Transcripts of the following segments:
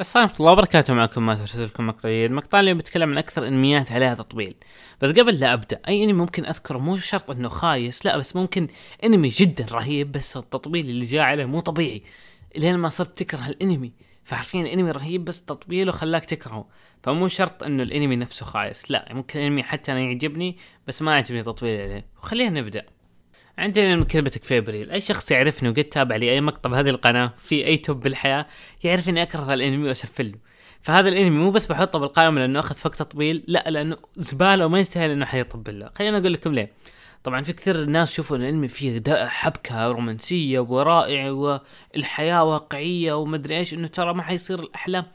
السلام ورحمة الله وبركاته معكم ما لكم مقطعي المقطع اللي بتكلم عن أكثر إنميات عليها تطبيل بس قبل لا أبدأ أي إنمي ممكن أذكره؟ مو شرط إنه خايس لا بس ممكن إنمي جدا رهيب بس التطبيل اللي جاء عليه مو طبيعي. لين ما صرت تكره الإنمي. فعارفين الإنمي رهيب بس تطبيله خلاك تكرهه. فمو شرط إنه الإنمي نفسه خايس لا. ممكن الإنمي حتى أنا يعجبني بس ما يعجبني تطبيل عليه. وخلينا نبدأ. عندنا من كلمة كفي إبريل، أي شخص يعرفني وقد تابع لي أي مقطع بهذه القناة في أي توب بالحياة يعرف إني أكره الأنمي واسفله. فهذا الأنمي مو بس بحطه بالقائمة لأنه أخذ وقت تطبيل، لا لأنه زبالة وما يستاهل إنه حيطبل له، خليني أقول لكم ليه. طبعا في كثير ناس يشوفوا ان الأنمي فيه حبكة رومانسية ورائع والحياة واقعية ومدري إيش إنه ترى ما حيصير الأحلام.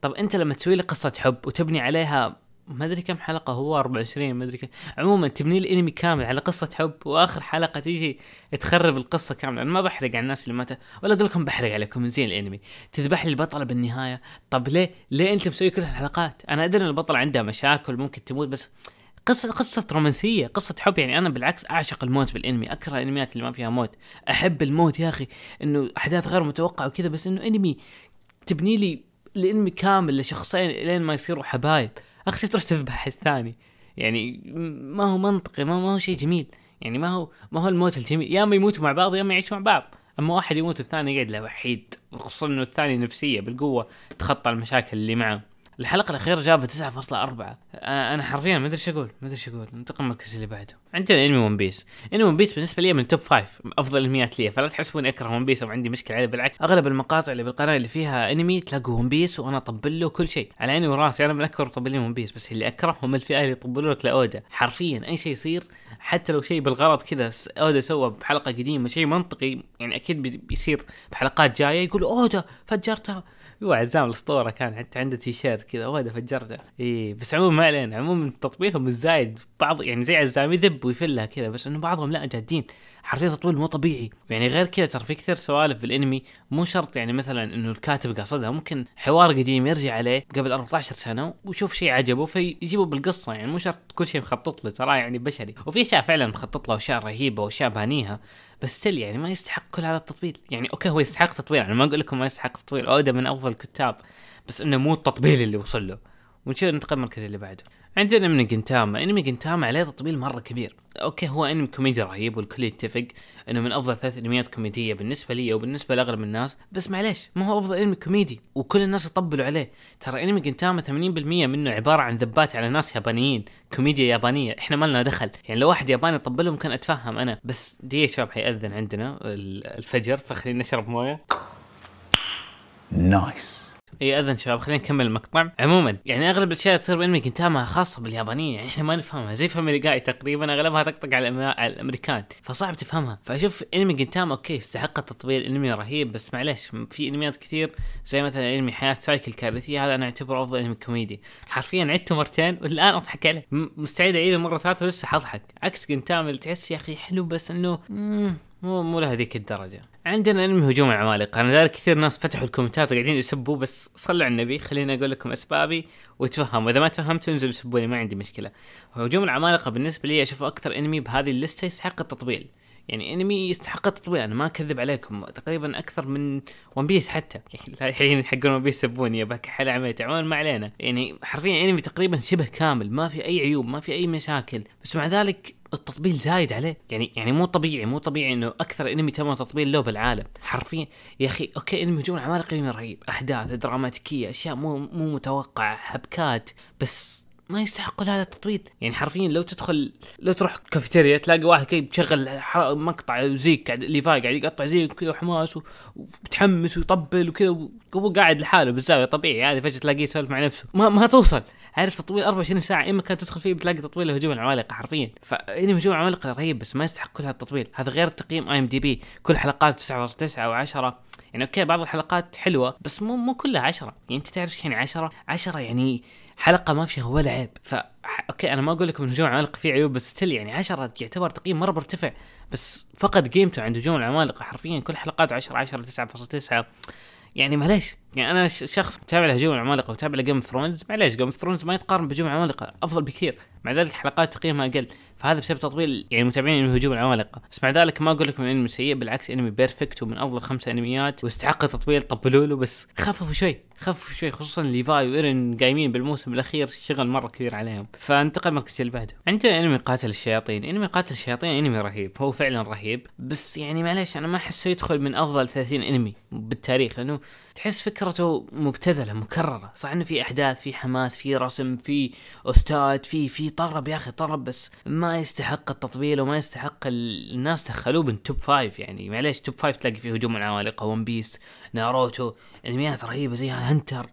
طب أنت لما تسوي لي قصة حب وتبني عليها ما أدري كم حلقة هو 24 ما أدري كم. عموما تبني لي انمي كامل على قصة حب وآخر حلقة تيجي تخرب القصة كاملة. أنا ما بحرق على الناس اللي ما ت... ولا أقول لكم بحرق عليكم من زين الأنمي. تذبح لي البطلة بالنهاية. طب ليه؟ ليه أنت مسوي كل الحلقات أنا أدري إن البطلة عندها مشاكل ممكن تموت بس قصة قصة رومانسية قصة حب يعني. أنا بالعكس أعشق الموت بالأنمي أكره الأنميات اللي ما فيها موت. أحب الموت يا أخي إنه أحداث غير متوقعة وكذا بس إنه أنمي تبني لي الأنمي كامل لشخصين لين ما يصيروا حبايب. أخي تروح تذبح الثاني يعني ما هو منطقي ما, ما هو شيء جميل. يعني ما هو ما هو الموت الجميل. يا أما يموتوا مع بعض يا أما يعيشوا مع بعض. أما واحد يموت والثاني يقعد له وحيد خصوصا إنه الثاني نفسية بالقوة تخطى المشاكل اللي معه. الحلقة الأخيرة جابت 9.4 أنا حرفيا ما أدري إيش أقول ما أدري إيش أقول. ننتقل المركز اللي بعده. عندنا انمي One Piece انمي One Piece بالنسبة لي من top five أفضل انميات لي فلا تحسبوني أكره One Piece أو عندي مشكلة عليه. بالعكس أغلب المقاطع اللي بالقناة اللي فيها انمي تلاقوا One Piece وأنا أطبل له كل شيء. على عيني وراسي أنا من أكبر مطبلين One Piece بس اللي أكرههم الفئة اللي يطبلوا لك لأودا. حرفيا أي شيء يصير حتى لو شيء بالغلط كذا أودا سوى بحلقة قديمة شيء منطقي يعني أكيد بيصير بحلقات جاية يقول أودا فجرتها. هو عزام الاسطورة كان حتى عنده تيشيرت كذا وهذا فجرته. إي بس عموما ما علينا. عموما تطبيلهم الزايد بعض يعني زي عزام يذب ويفلها كذا بس إنه بعضهم لا جادين. حرفيا تطويل مو طبيعي. يعني غير كذا ترى في كثير سوالف بالانمي. مو شرط يعني مثلا إنه الكاتب قاصدها ممكن حوار قديم يرجع عليه قبل 14 سنة ويشوف شيء عجبه فيجيبه بالقصة. يعني مو شرط كل شيء مخطط له ترى يعني بشري. وفي أشياء فعلا مخطط له أشياء رهيبة وأشياء بانيها. بس still يعني ما يستحق كل هذا التطبيل يعني okay هو يستحق تطبيل أنا ما أقول لكم ما يستحق تطبيل أودا من أفضل الكتاب بس إنه مو التطبيل اللي وصل له. ونشوف ننتقل المركز اللي بعده. عندنا من جنتاما. انمي جنتاما عليه تطبيل مرة كبير. okay هو انمي كوميدي رهيب والكل يتفق إنه من أفضل ثلاث انميات كوميدية بالنسبة لي وبالنسبة لأغلب الناس. بس معليش ما هو أفضل انمي كوميدي وكل الناس يطبلوا عليه. ترى انمي جنتاما 80% منه عبارة عن ذبات على ناس يابانيين كوميديا يابانية. إحنا ما لنا دخل. يعني لو واحد ياباني طبله ممكن أتفهم أنا. بس دي شباب حيأذن عندنا الفجر فخلينا نشرب موية. nice إي أذن شباب خلينا نكمل المقطع. عموما يعني أغلب الأشياء تصير بإنمي جنتاما خاصة باليابانية يعني إحنا ما نفهمها. زي Family Guy تقريبا أغلبها تقطق على, الأمريكان. فصعب تفهمها. فأشوف إنمي جنتاما okay استحق التطبيل إنمي رهيب بس معليش في إنميات كثير زي مثلا إنمي حياة سايكي الكارثية هذا أنا أعتبره أفضل إنمي كوميدي. حرفيا عدته مرتين والآن أضحك عليه. مستعد أعيده مرة ثالثة ولسه حضحك. عكس كنتاما اللي تحس يا أخي حلو بس إنه مو مو لهذيك الدرجة. عندنا انمي هجوم العمالقه أنا ذلك كثير ناس فتحوا الكومنتات وقاعدين يسبوا بس صلوا على النبي. خليني أقول لكم أسبابي وتفهموا. إذا ما تفهمتوا انزلوا سبوني ما عندي مشكلة. هجوم العمالقة بالنسبة لي أشوفه أكثر انمي بهذه اللسته يستحق التطبيل. يعني انمي يستحق التطبيل. أنا ما أكذب عليكم. تقريبا أكثر من One Piece حتى. الحين حقون One Piece سبوني. يا بك حل عميت عموما ما علينا. يعني حرفيا انمي تقريبا شبه كامل. ما في أي عيوب ما في أي مشاكل. بس مع ذلك التطبيل زايد عليه. يعني يعني مو طبيعي مو طبيعي إنه أكثر انمي تم تطبيل له بالعالم. حرفيا يا أخي okay انمي هجوم العمالقه انمي رهيب. أحداث دراماتيكية أشياء مو مو متوقعة حبكات بس ما يستحق هذا التطبيل يعني حرفيا لو تدخل لو تروح كافيتيريا تلاقي واحد كذا مشغل مقطع زيك قاعد ليفاي قاعد يقطع زيك وكذا وحماس ومتحمس ويطبل وكذا وهو قاعد لحاله بالزاوية. طبيعي عادي فجأة تلاقيه يسولف مع نفسه. ما, ما توصل. عارف تطبيل 24 ساعة اي مكان تدخل فيه بتلاقي تطبيل هجوم العمالقة حرفيا. فانمي هجوم العمالقة رهيب بس ما يستحق كل هذا التطبيل. هذا غير تقييم IMDb كل حلقات 9.9 و10 يعني okay بعض الحلقات حلوة بس مو مو كلها 10 يعني أنت تعرف يعني 10 10 يعني حلقة ما فيها ولا عيب. ف okay أنا ما أقول لكم ان هجوم العمالقة فيه عيوب بس still يعني 10 يعتبر تقييم مرة مرتفع. بس فقد قيمته عند هجوم العمالقة حرفيا كل حلقاته 10 10 9.9 يعني معليش. يعني أنا شخص متابع لهجوم العمالقة ومتابع ل Game of Thrones معليش Game of Thrones ما يتقارن بهجوم العمالقة أفضل بكثير. مع ذلك حلقات تقييمها أقل. فهذا بسبب تطبيل يعني متابعين هجوم العمالقة. بس مع ذلك ما أقول لكم إنمي سيء بالعكس أنمي perfect ومن أفضل خمسة أنميات. واستحق التطبيل طبلوا له بس خففوا شوي خففوا شوي خصوصا ليفاي وإيرن قايمين بالموسم الأخير شغل مرة كبير عليهم. فانتقل المركز اللي بعده. عندنا أنمي قاتل الشياطين. أنمي قاتل الشياطين أنمي رهيب هو فعلا رهيب. بس يعني معليش أنا ما أحسه يدخل من أفضل 30 أنمي بالتاريخ لأنه تحس فكرته مبتذلة مكررة. صح إنه في أحداث في حماس في رسم في OST في في طرب يا أخي طرب بس ما يستحق التطبيل وما يستحق الناس دخلوه من top five يعني. معليش top five تلاقي فيه هجوم العمالقه One Piece ناروتو انميات رهيبة زي Hunter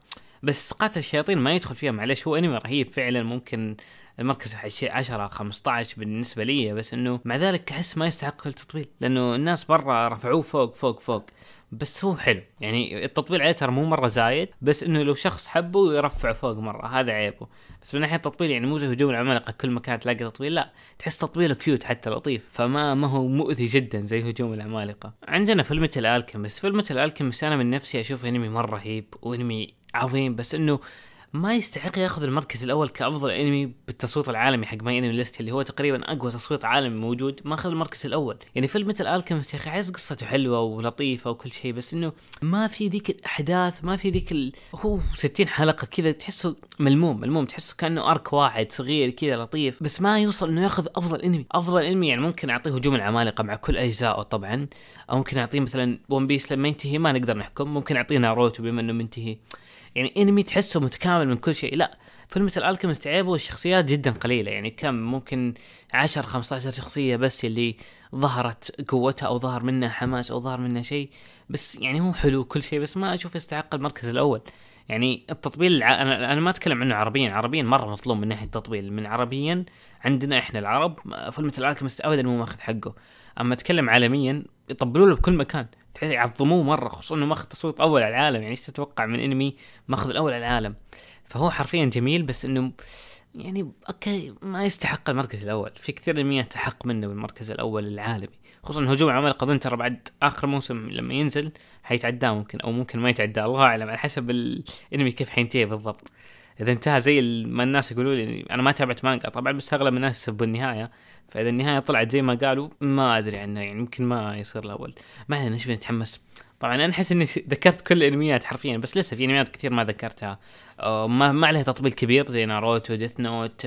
بس قاتل الشياطين ما يدخل فيها. معليش هو أنمي رهيب فعلا ممكن المركز 10 15 بالنسبة لي بس إنه مع ذلك أحس ما يستحق التطبيل لأنه الناس برا رفعوه فوق فوق فوق بس هو حلو. يعني التطبيل عليه ترى مو مرة زايد بس إنه لو شخص حبه يرفع فوق مرة هذا عيبه. بس من ناحية التطبيل يعني مو زي هجوم العمالقة كل مكان تلاقي تطبيل لا تحس تطبيله cute حتى لطيف فما ما هو مؤذي جدا زي هجوم العمالقة. عندنا Fullmetal Alchemist Fullmetal Alchemist أنا من نفسي أشوف أنمي مرة رهيب وأنمي عظيم بس إنه ما يستحق ياخذ المركز الأول كأفضل أنمي بالتصويت العالمي حق MyAnimeList اللي هو تقريبا أقوى تصويت عالمي موجود ما أخذ المركز الأول. يعني Fullmetal Alchemist يا أخي عايز قصته حلوة ولطيفة وكل شيء بس إنه ما في ذيك الأحداث ما في ذيك ال... هو 60 حلقة كذا تحسه ملموم ملموم. تحسه كأنه arc واحد صغير كذا لطيف بس ما يوصل إنه ياخذ أفضل أنمي. أفضل أنمي يعني ممكن أعطيه هجوم العمالقة مع كل أجزائه طبعا أو ممكن أعطيه مثلا One Piece لما ينتهي ما نقدر نحكم. ممكن أعطيه ناروتو بما إنه منتهي. يعني انمي تحسه متكامل من كل شيء. لا Fullmetal Alchemist عيبه الشخصيات جدا قليلة. يعني كم؟ ممكن 10 15 شخصية بس اللي ظهرت قوتها أو ظهر منها حماس أو ظهر منها شيء. بس يعني هو حلو كل شيء بس ما أشوف يستحق المركز الأول. يعني التطبيل الع... أنا أنا ما أتكلم عنه عربيا. عربيا مرة مظلوم من ناحية التطبيل. من عربيا عندنا إحنا العرب فيلم الالكيمست ابدا مو ماخذ حقه. أما أتكلم عالميا يطبلوا له بكل مكان. يعظموه مرة خصوصا إنه ماخذ تصويت أول على العالم. يعني إيش تتوقع من إنمي ماخذ الأول على العالم؟ فهو حرفيا جميل بس إنه يعني أوكي ما يستحق المركز الأول. في كثير انميات تحق منه بالمركز الأول العالمي. خصوصا هجوم العمالقه اظن ترى بعد آخر موسم لما ينزل حيتعداه ممكن أو ممكن ما يتعداه. الله أعلم على حسب الإنمي كيف حينتهي بالضبط. إذا انتهى زي ما الناس يقولوا لي أنا ما تابعت مانجا طبعا بس أغلب الناس يسبوا النهاية. فإذا النهاية طلعت زي ما قالوا ما أدري عنها يعني يمكن ما يصير الأول. ما علينا إيش نتحمس. طبعا أنا أحس إني ذكرت كل الأنميات حرفيا بس لسه في أنميات كثير ما ذكرتها. آه، ما ما عليها تطبيل كبير زي ناروتو Death Note.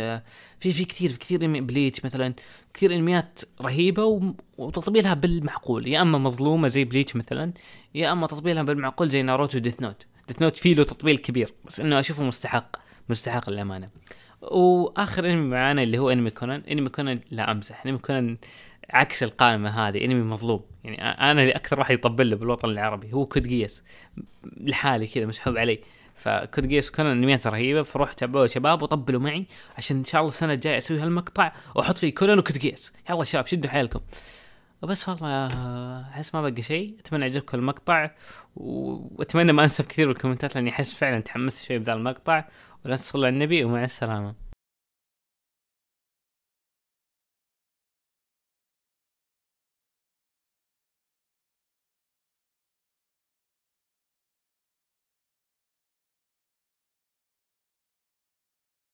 في في كثير في كثير Bleach مثلا. كثير أنميات رهيبة وتطبيلها بالمعقول. يا أما مظلومة زي Bleach مثلا يا أما تطبيلها بالمعقول زي ناروتو Death Note. Death Note فيه له تطبيل كبير بس إنه أشوفه مستحق مستحق للأمانة. وآخر انمي معانا اللي هو انمي كونان انمي كونان لا أمزح. انمي كونان عكس القائمة هذه انمي مظلوم. يعني أنا اللي أكثر واحد يطبل له بالوطن العربي هو Code Geass لحالي كذا مسحوب علي. ف Code Geass كونان انميات رهيبة. فروح تابعوه شباب وطبلوا معي عشان إن شاء الله السنة الجاية أسوي هالمقطع وأحط فيه كونان و Code Geass يلا شباب شدوا حيلكم. وبس والله أحس ما بقى شيء. أتمنى يعجبكم المقطع وأتمنى ما انسب كثير بالكومنتات لأني أحس فعلا تحمست شوي بذا المقطع. ولا تصلوا على النبي ومع السلامة.